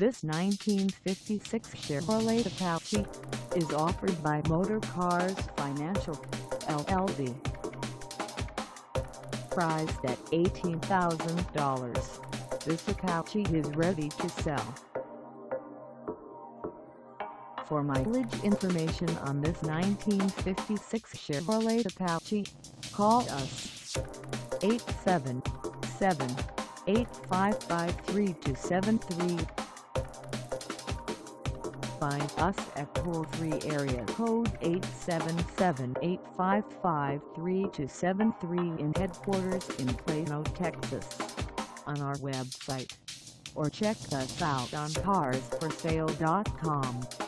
This 1956 Chevrolet Apache is offered by Motorcars Financial, LLC. Priced at $18,000, this Apache is ready to sell. For mileage information on this 1956 Chevrolet Apache, call us 877-855-3273. Find us at toll-free area. Code 877-855-3273 in headquarters in Plano, Texas, on our website, or check us out on carsforsale.com.